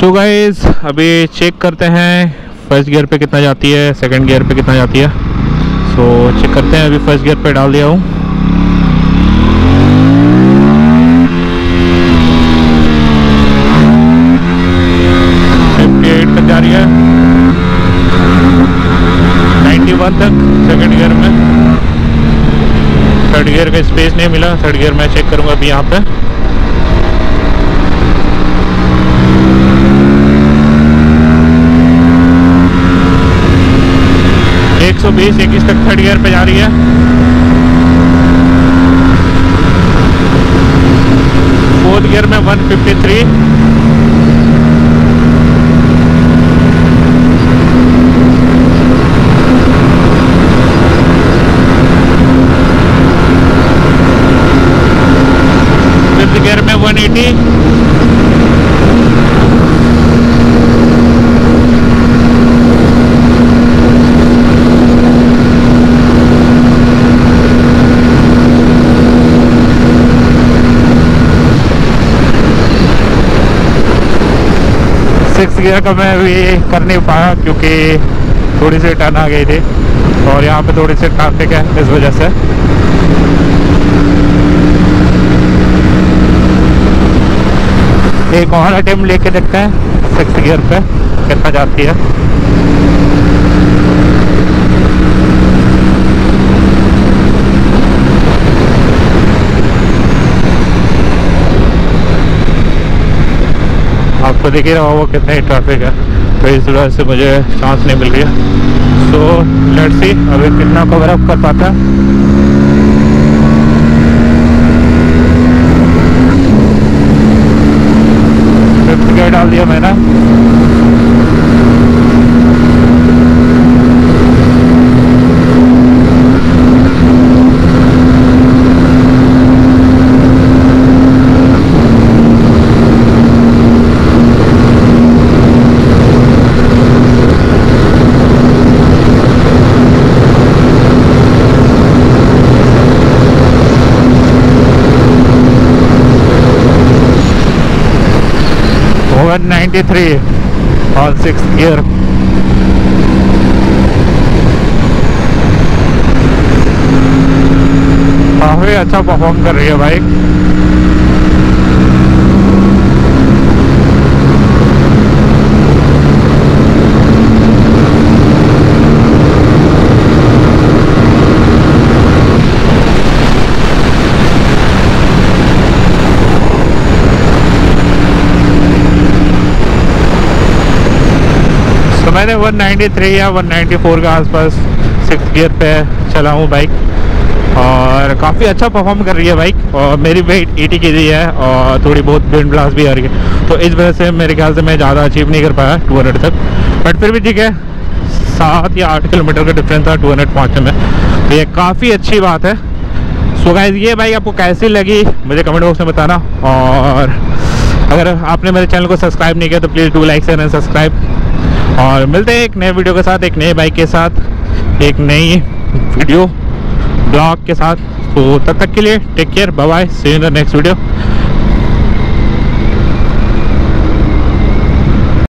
So guys अभी check करते हैं फ़र्स्ट गियर पे कितना जाती है सेकंड गियर पे कितना जाती है। सो so, चेक करते हैं अभी फ़र्स्ट गियर पे डाल दिया हूँ। तक जा रही है। 91 तक सेकंड गियर में। थर्ड गियर का स्पेस नहीं मिला थर्ड गियर मैं चेक करूँगा अभी यहाँ पे। एक सौ बीस, इक्कीस तक थर्ड गियर पे जा रही है। फोर्थ गियर में 153 फिफ्थ गियर में 180 सिक्स गियर का मैं अभी कर नहीं पाया क्योंकि थोड़ी सी टर्न आ गई थी। और यहाँ पे थोड़ी सी ट्रैफ़िक है इस वजह से। एक और अटेम्प्ट लेके देखते हैं सिक्स गियर पे, कितना जाती है। आपको देख ही रहा होगा कितना ही ट्रैफ़िक है। तो इस वजह से मुझे चांस नहीं मिल रही है। सो लेट्स सी अभी कितना कवर अप कर पाता है। डाल दिया मैंने। One on three gear. Six gear काफ़ी अच्छा परफॉर्म कर रही है बाइक तो मैंने 193 या 194 के आसपास सिक्स गियर पे चला हूँ बाइक और काफ़ी अच्छा परफॉर्म कर रही है बाइक और मेरी वेट एटी के है और थोड़ी बहुत विंड ब्लास्ट भी आ रही है। तो इस वजह से मेरे ख्याल से मैं ज़्यादा अचीव नहीं कर पाया 200 तक। बट फिर भी ठीक है, सात या आठ किलोमीटर का डिफरेंस था 200 पहुँचने में। तो ये काफ़ी अच्छी बात है। सो गाइस ये बाइक आपको कैसी लगी, मुझे कमेंट बॉक्स में बताना। और अगर आपने मेरे चैनल को सब्सक्राइब नहीं किया तो please to like and subscribe और मिलते हैं एक नए वीडियो के साथ, एक नए बाइक के साथ, एक नई वीडियो ब्लॉग के साथ। तो तब तक के लिए take care bye see in the next video